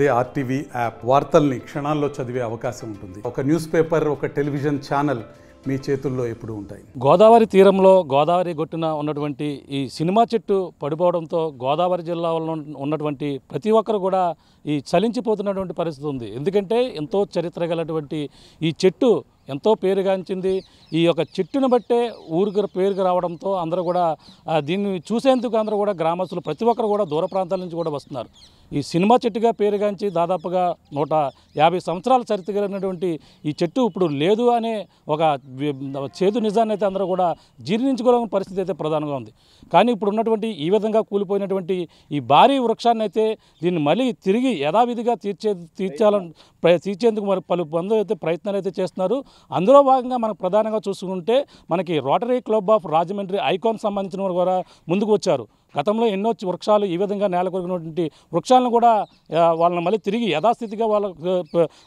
అదే RTV app వార్తల్ని క్షణాల్లో చదివే అవకాశం ఉంటుంది. ఒక న్యూస్ పేపర్ ఒక టెలివిజన్ ఛానల్ మీ చేతుల్లో ఎప్పుడు ఉంటాయి. గోదావరి తీరంలో గోదావరి గొట్టున ఉన్నటువంటి ఈ సినిమా చెట్టు పడిపోవడంతో గోదావరి జిల్లాలో ఉన్నటువంటి ప్రతి ఒక్కరు కూడా ఈ చలించిపోతున్నటువంటి పరిస్థితి ఉంది. ఎందుకంటే ఎంతో చరిత్ర గలటువంటి ఈ చెట్టు ఎంతో పేరుగాంచింది. ఈ యొక్క చెట్టును బట్టే ఊరికి పేరుకు రావడంతో అందరూ కూడా దీన్ని చూసేందుకు అందరూ కూడా గ్రామస్తులు ప్రతి ఒక్కరు కూడా దూర ప్రాంతాల నుంచి కూడా వస్తున్నారు. ఈ సినిమా చెట్టుగా పేరుగాంచి దాదాపుగా నూట యాభై సంవత్సరాల చరిత్ర కలిగినటువంటి ఈ చెట్టు ఇప్పుడు లేదు అనే ఒక చేదు నిజాన్ని అయితే అందరూ కూడా జీర్ణించుకోలేని పరిస్థితి అయితే ప్రధానంగా ఉంది. కానీ ఇప్పుడు ఉన్నటువంటి ఈ విధంగా కూలిపోయినటువంటి ఈ భారీ వృక్షాన్ని అయితే దీన్ని మళ్ళీ తిరిగి యథావిధిగా తీర్చే తీర్చాలని తీర్చేందుకు మరి పలు బంధువులు అయితే ప్రయత్నాలు అయితే చేస్తున్నారు. అందులో భాగంగా మనకు ప్రధానంగా చూసుకుంటే మనకి rotary club of Rajahmundry icon సంబంధించిన వారు కూడా ముందుకు వచ్చారు. గతంలో ఎన్నో వృక్షాలు ఈ విధంగా నేల కొరిగినటువంటి వృక్షాలను కూడా వాళ్ళని మళ్ళీ తిరిగి యథాస్థితిగా వాళ్ళకు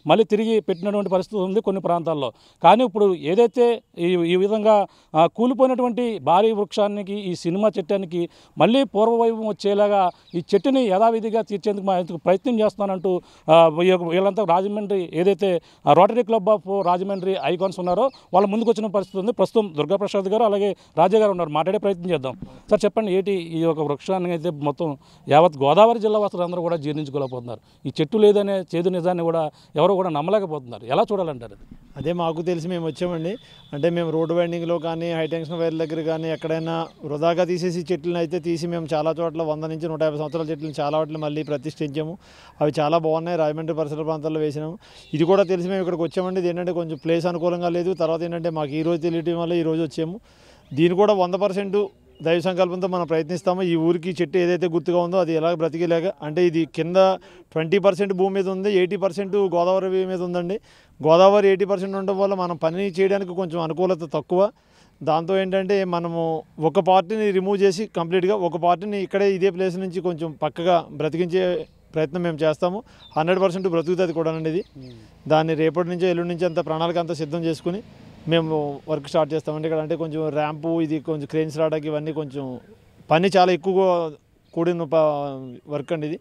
మళ్ళీ తిరిగి పెట్టినటువంటి పరిస్థితి ఉంది కొన్ని ప్రాంతాల్లో. కానీ ఇప్పుడు ఏదైతే ఈ ఈ విధంగా కూలిపోయినటువంటి భారీ వృక్షానికి ఈ సినిమా చెట్టానికి మళ్ళీ పూర్వవైభవం వచ్చేలాగా ఈ చెట్టుని యథావిధిగా తీర్చేందుకు మా ఇందుకు ప్రయత్నం చేస్తానంటూ వీళ్ళంతా రాజమండ్రి ఏదైతే rotary club of Rajahmundry icons ఉన్నారో వాళ్ళ ముందుకు వచ్చిన పరిస్థితి ఉంది. ప్రస్తుతం దుర్గాప్రసాద్ గారు అలాగే రాజా గారు ఉన్నారు. మాట్లాడే ప్రయత్నం చేద్దాం. సార్ చెప్పండి ఏంటి ఈ ఒక వృక్షాన్ని అయితే మొత్తం యావత్ గోదావరి జిల్లా వాసులు అందరూ కూడా జీర్ణించుకోలేకపోతున్నారు. ఈ చెట్టు లేదనే చేదు నిజాన్ని కూడా ఎవరు కూడా నమ్మలేకపోతున్నారు. ఎలా చూడాలంటారు అది? అదే మాకు తెలిసి మేము వచ్చామండి. అంటే మేము రోడ్డు వైండింగ్లో కానీ హైటెన్షన్ వైర్ దగ్గర కానీ ఎక్కడైనా వృధాగా తీసేసి చెట్లను అయితే తీసి మేము చాలా చోట్ల వంద నుంచి నూట యాభై సంవత్సరాల చెట్లను చాలా వాటిని మళ్ళీ ప్రతిష్ఠించాము. అవి చాలా బాగున్నాయి. రాజమండ్రి పరిసర ప్రాంతాల్లో వేసినాము. ఇది కూడా తెలిసి మేము ఇక్కడికి వచ్చామండి. ఇది ఏంటంటే కొంచెం ప్లేస్ అనుకూలంగా లేదు. తర్వాత ఏంటంటే మాకు ఈ రోజు తెలియటం వల్ల ఈ రోజు వచ్చాము. దీని కూడా వంద పర్సెంట్ దైవ సంకల్పంతో మనం ప్రయత్నిస్తాము ఈ ఊరికి చెట్టు ఏదైతే గుర్తుగా ఉందో అది ఎలా బ్రతికేలాగా అంటే ఇది కింద ట్వంటీ పర్సెంట్ భూమి మీద ఉంది ఎయిటీ పర్సెంట్ గోదావరి మీద ఉందండి. గోదావరి ఎయిటీ పర్సెంట్ ఉండడం వల్ల మనం పని చేయడానికి కొంచెం అనుకూలత తక్కువ. దాంతో ఏంటంటే మనము ఒక పార్టీని రిమూవ్ చేసి కంప్లీట్గా ఒక పార్టీని ఇక్కడే ఇదే ప్లేస్ నుంచి కొంచెం పక్కగా బ్రతికించే ప్రయత్నం మేము చేస్తాము. హండ్రెడ్ పర్సెంట్ బ్రతుకుతుంది కూడా అండి ఇది దాన్ని రేపటి నుంచి ఎల్లుండి నుంచి అంత ప్రణాళిక అంతా సిద్ధం చేసుకుని మేము వర్క్ స్టార్ట్ చేస్తామండి. ఇక్కడ అంటే కొంచెం ర్యాంపు ఇది కొంచెం క్రెయిన్స్ రావడానికి ఇవన్నీ కొంచెం పని చాలా ఎక్కువగా కూడిన వర్క్ అండి ఇది.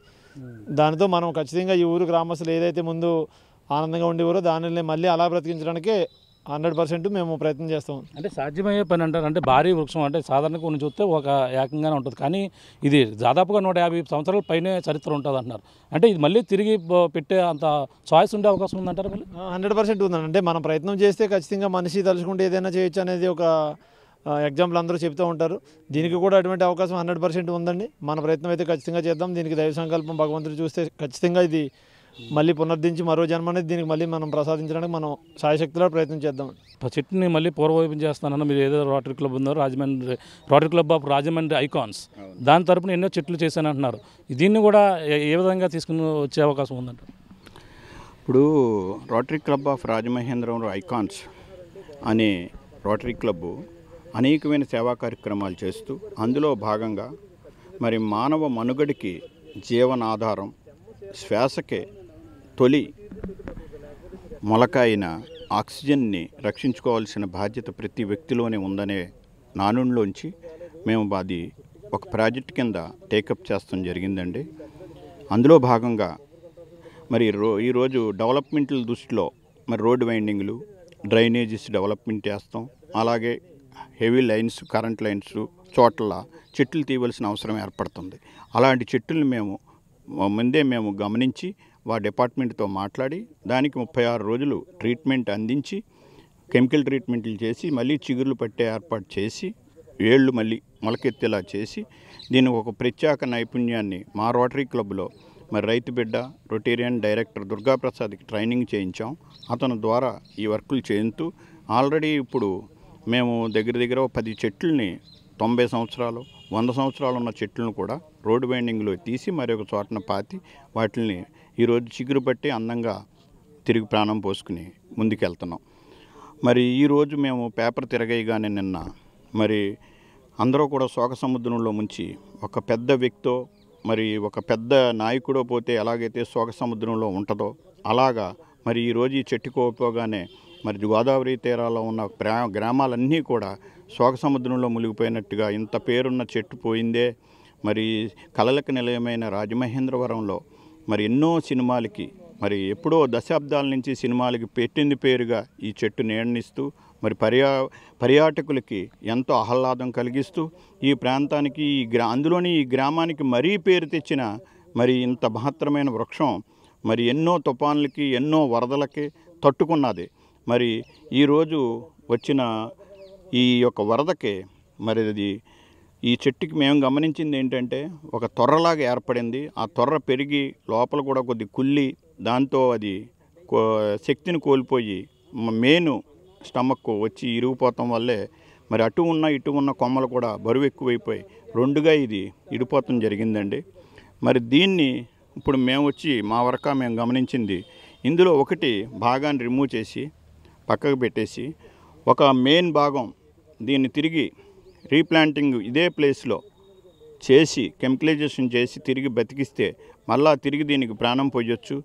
దానితో మనం ఖచ్చితంగా ఈ ఊరు గ్రామస్తులు ఏదైతే ముందు ఆనందంగా ఉండేవారో దానిని మళ్ళీ అలా బ్రతికించడానికే హండ్రెడ్ పర్సెంట్ మేము ప్రయత్నం చేస్తాం. అంటే సాధ్యమయ్యే పని అంటారు. అంటే భారీ వృక్షం అంటే సాధారణంగా కొన్ని చూస్తే ఒక ఏకంగానే ఉంటుంది. కానీ ఇది దాదాపుగా నూట యాభై సంవత్సరాల పైనే చరిత్ర ఉంటుంది అంటున్నారు. అంటే ఇది మళ్ళీ తిరిగి పెట్టే అంత చాయిస్ ఉండే అవకాశం ఉందంటారు మళ్ళీ? హండ్రెడ్ పర్సెంట్ ఉందండి. అంటే మనం ప్రయత్నం చేస్తే ఖచ్చితంగా మనిషి తలుచుకుంటే ఏదైనా చేయొచ్చు అనేది ఒక ఎగ్జాంపుల్ అందరూ చెప్తూ ఉంటారు. దీనికి కూడా అటువంటి అవకాశం హండ్రెడ్ పర్సెంట్ ఉందండి. మన ప్రయత్నం అయితే ఖచ్చితంగా చేద్దాం. దీనికి దైవ సంకల్పం భగవంతుడు చూస్తే ఖచ్చితంగా ఇది మళ్ళీ పునరుద్ధరించి మరో జన్మ అనేది దీనికి మళ్ళీ మనం ప్రసాదించడానికి మనం సాయశక్తిలో ప్రయత్నం చేద్దాం. ఆ చెట్టుని మళ్ళీ పూర్వవైపు చేస్తానన్న మీరు ఏదో రోటరీ క్లబ్ ఉందో Rajahmundry rotary club of Rajahmundry icons దాని తరపున ఎన్నో చెట్లు చేశాను అంటున్నారు. దీన్ని కూడా ఏ- ఏ విధంగా తీసుకుని వచ్చే అవకాశం ఉందంట ఇప్పుడు rotary club of Rajamahendram icons అనే రోటరీ క్లబ్బు అనేకమైన సేవా కార్యక్రమాలు చేస్తూ అందులో భాగంగా మరి మానవ మనుగడికి జీవనాధారం శ్వాసకే తొలి మొలక అయిన ఆక్సిజన్ని రక్షించుకోవాల్సిన బాధ్యత ప్రతి వ్యక్తిలోనే ఉందనే నానుండిలోంచి మేము అది ఒక ప్రాజెక్ట్ కింద టేకప్ చేస్తాం జరిగిందండి. అందులో భాగంగా మరి రో ఈరోజు డెవలప్మెంట్ల దృష్టిలో మరి రోడ్ వైండింగ్లు డ్రైనేజెస్ డెవలప్మెంట్ చేస్తాం. అలాగే హెవీ లైన్స్ కరెంట్ లైన్స్ చోట్ల చెట్లు తీయవలసిన అవసరం ఏర్పడుతుంది. అలాంటి చెట్టుల్ని మేము ముందే మేము గమనించి వా డిపార్ట్మెంట్తో మాట్లాడి దానికి ముప్పై ఆరు రోజులు ట్రీట్మెంట్ అందించి కెమికల్ ట్రీట్మెంట్లు చేసి మళ్ళీ చిగుర్లు పట్టే ఏర్పాటు చేసి ఏళ్ళు మళ్ళీ మొలకెత్తేలా చేసి దీని ఒక ప్రత్యేక నైపుణ్యాన్ని మా రోటరీ క్లబ్లో మరి రైతు బిడ్డ రొటేరియన్ డైరెక్టర్ దుర్గాప్రసాద్కి ట్రైనింగ్ చేయించాం. అతని ద్వారా ఈ వర్కులు చేయించు. ఆల్రెడీ ఇప్పుడు మేము దగ్గర దగ్గర పది చెట్లని తొంభై సంవత్సరాలు వంద సంవత్సరాలు ఉన్న చెట్లను కూడా రోడ్డు బైండింగ్లో తీసి మరి ఒక చోటన పాతి వాటిని ఈరోజు చిగురు పట్టి అందంగా తిరిగి ప్రాణం పోసుకుని ముందుకెళ్తున్నాం. మరి ఈరోజు మేము పేపర్ తిరగేయగానే నిన్న మరి అందరూ కూడా శోక సముద్రంలో ముంచి ఒక పెద్ద వ్యక్తో మరి ఒక పెద్ద నాయకుడో పోతే ఎలాగైతే శోక సముద్రంలో ఉంటుందో అలాగా మరి ఈరోజు ఈ చెట్టు కోపోగానే మరి గోదావరి తీరాల్లో ఉన్న ప్రా గ్రామాలన్నీ కూడా శోక సముద్రంలో మునిగిపోయినట్టుగా ఇంత పేరున్న చెట్టు పోయిందే. మరి కలలకు నిలయమైన రాజమహేంద్రవరంలో మరి ఎన్నో సినిమాలకి మరి ఎప్పుడో దశాబ్దాల నుంచి సినిమాలకి పెట్టింది పేరుగా ఈ చెట్టు నీడనిస్తూ మరి పర్యా పర్యాటకులకి ఎంతో ఆహ్లాదం కలిగిస్తూ ఈ ప్రాంతానికి ఈ గ్రా అందులోని ఈ గ్రామానికి మరీ పేరు తెచ్చిన మరి ఇంత మహత్తరమైన వృక్షం మరి ఎన్నో తుఫాన్లకి ఎన్నో వరదలకి తట్టుకున్నది. మరి ఈరోజు వచ్చిన ఈ యొక్క వరదకి మరి అది ఈ చెట్టుకి మేము గమనించింది ఏంటంటే ఒక తొర్రలాగా ఏర్పడింది. ఆ తొర్ర పెరిగి లోపల కూడా కొద్ది కుల్లి దాంతో అది కో- శక్తిని కోల్పోయి మెయిన్ మేను స్టమక్ వచ్చి ఇరిగిపోవటం వల్లే మరి అటు ఉన్న ఇటు ఉన్న కొమ్మలు కూడా బరువు ఎక్కువైపోయి రెండుగా ఇది ఇడిపోవటం జరిగిందండి. మరి దీన్ని ఇప్పుడు మేము వచ్చి మా వరక మేము గమనించింది. ఇందులో ఒకటి భాగాన్ని రిమూవ్ చేసి పక్కకు పెట్టేసి ఒక మెయిన్ భాగం దీన్ని తిరిగి రీప్లాంటింగ్ ఇదే ప్లేస్లో చేసి కెమికలైజేషన్ చేసి తిరిగి బతికిస్తే మళ్ళా తిరిగి దీనికి ప్రాణం పోయొచ్చు.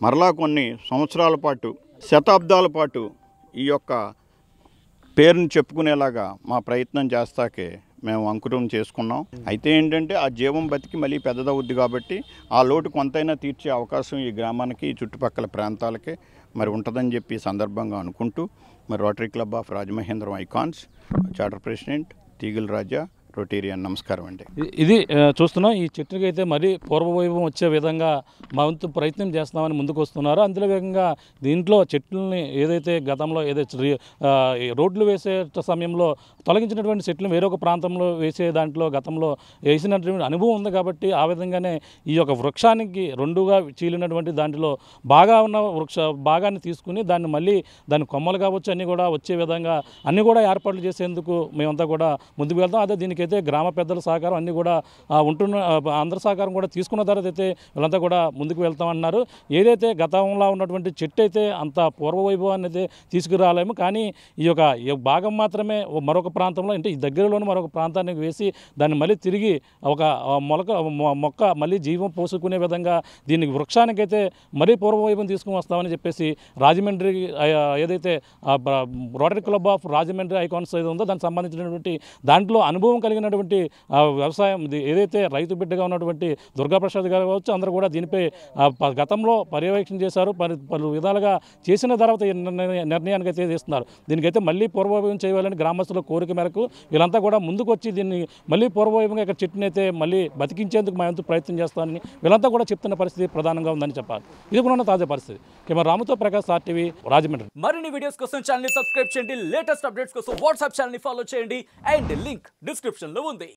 మరలా కొన్ని సంవత్సరాల పాటు శతాబ్దాల పాటు ఈ యొక్క పేరుని చెప్పుకునేలాగా మా ప్రయత్నం చేస్తాకే మేము అంకురం చేసుకున్నాం. అయితే ఏంటంటే ఆ జీవం బతికి మళ్ళీ పెద్దదవుద్ది కాబట్టి ఆ లోటు కొంతైనా తీర్చే అవకాశం ఈ గ్రామానికి ఈ చుట్టుపక్కల ప్రాంతాలకి మరి ఉంటుందని చెప్పి సందర్భంగా అనుకుంటూ మరి rotary club of Rajamahendram icons charter president Teegala Raja rotarian నమస్కారం అండి. ఇది చూస్తున్నాం. ఈ చెట్టుకి అయితే మరీ పూర్వవైభవం వచ్చే విధంగా మా వంతు ప్రయత్నం చేస్తామని ముందుకు వస్తున్నారు అందులో వేగంగా దీంట్లో చెట్లని ఏదైతే గతంలో ఏదైతే రోడ్లు వేసే సమయంలో తొలగించినటువంటి చెట్లను వేరొక ప్రాంతంలో వేసే దాంట్లో గతంలో వేసినటువంటి అనుభవం ఉంది కాబట్టి ఆ విధంగానే ఈ యొక్క వృక్షానికి రెండుగా చీలినటువంటి దాంట్లో బాగా ఉన్న వృక్ష భాగాన్ని తీసుకుని దాన్ని మళ్ళీ దాని కొమ్మలు కావచ్చు అన్నీ కూడా వచ్చే విధంగా అన్నీ కూడా ఏర్పాట్లు చేసేందుకు మేమంతా కూడా ముందుకు వెళ్తాం. అదే దీనికి దానికైతే గ్రామ పెద్దల సహకారం అన్నీ కూడా ఉంటున్న అందరి సహకారం కూడా తీసుకున్న తర్వాత అయితే వీళ్ళంతా కూడా ముందుకు వెళ్తామన్నారు. ఏదైతే గతంలో ఉన్నటువంటి చెట్టు అయితే అంత పూర్వవైభవాన్ని అయితే తీసుకురాలేము కానీ ఈ యొక్క ఈ భాగం మాత్రమే మరొక ప్రాంతంలో అంటే ఈ దగ్గరలోని మరొక ప్రాంతానికి వేసి దాన్ని మళ్ళీ తిరిగి ఒక మొలక మొక్క మళ్ళీ జీవం పోసుకునే విధంగా దీనికి వృక్షానికైతే మరీ పూర్వవైభవం తీసుకుని వస్తామని చెప్పేసి రాజమండ్రి ఏదైతే rotary club of Rajahmundry icons ఏదో ఉందో దానికి సంబంధించినటువంటి దాంట్లో అనుభవం కలిగినటువంటి వ్యవసాయం ఏదైతే రైతు బిడ్డగా ఉన్నటువంటి దుర్గాప్రసాద్ గారు కావచ్చు అందరూ కూడా దీనిపై గతంలో పర్యవేక్షణ చేశారు. పలు పలు విధాలుగా చేసిన తర్వాత ఈ నిర్ణయ- నిర్ణయానికి అయితే తీస్తున్నారు. దీనికైతే మళ్ళీ పూర్వవైభవం చేయాలని గ్రామస్తుల కోరిక మేరకు వీళ్ళంతా కూడా ముందుకు వచ్చి దీన్ని మళ్ళీ పూర్వవైభవంగా ఇక్కడ చెట్టుని అయితే మళ్ళీ బతికించేందుకు మా ఎంతో ప్రయత్నం చేస్తానని వీళ్ళంతా కూడా చెప్తున్న పరిస్థితి ప్రధానంగా ఉందని చెప్పాలి. ఇది కూడా ఉన్న తాజా పరిస్థితి. కెమెరా రాముతో ప్రకాష్ ఆర్టీవీ రాజమండ్రి. మరిన్ని వీడియోస్ కోసం ఛానల్ సబ్స్క్రైబ్ చేయండి. లేటెస్ట్ అప్డేట్స్ కోసం వాట్సాప్ ఛానల్ని ఫాలో చేయండి. అండ్ లింక్ డిస్క్రిప్షన్ లో ఉంది